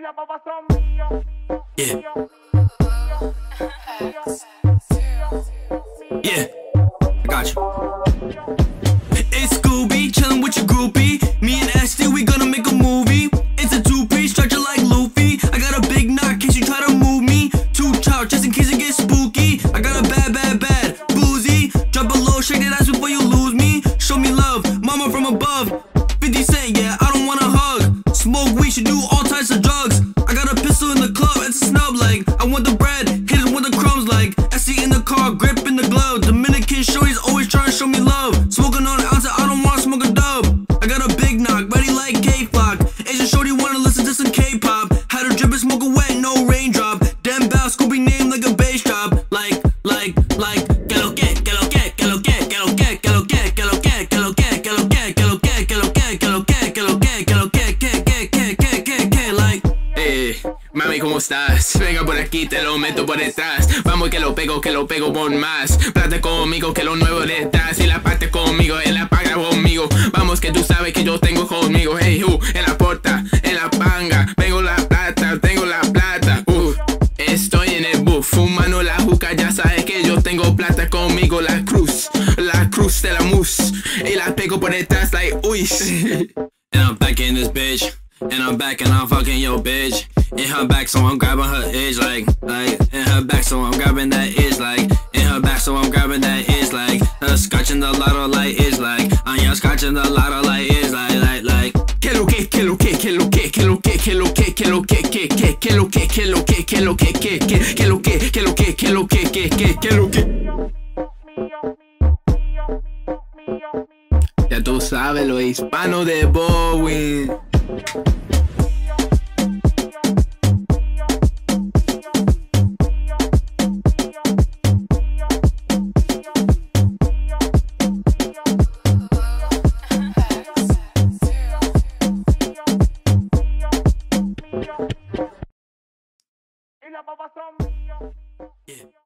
Yeah. Yeah. I got you. It's Scooby, chillin' with your groupie. Me and Ashley, we gonna make a movie. It's a two-piece, stretcher like Luffy. I got a big knock in case you try to move me. Two chow, just in case it gets spooky. I got a bad, bad, bad boozy. Drop a low, shake that ass before you lose me. Show me love, mama from above. 50 cent, yeah, I don't wanna hug. Smoke weed, should do all ¿cómo estás? Venga por aquí, te lo meto por detrás. Vamos que lo pego, que lo pego por más. Plate conmigo, que lo nuevo detrás. Y la parte conmigo, él la paga conmigo. Vamos que tú sabes que yo tengo conmigo. Hey, uh, en la porta, en la panga. Vengo la plata, tengo la plata. Uh, estoy en el buff, fumando la juca. Ya sabes que yo tengo plata conmigo. La cruz, la cruz de la mus. Y la pego por detrás, like, uy. And I'm back in this bitch. And I'm back and I'm fucking your bitch. In her back, so I'm grabbing her edge like, like. In her back, so I'm grabbing that edge like. In her back, so I'm grabbing that edge like. Her scratching the lotto like is like. I am scratching the lotto like is like, like, like. Que lo que, que lo que, que lo que, que lo que, que lo que, que lo que, que, que, que lo que, que lo que, que lo que, que, que, que lo que, que lo que, que lo que, que, que, que lo que. Ya tú sabes, lo hispano de Bowen. Yeah.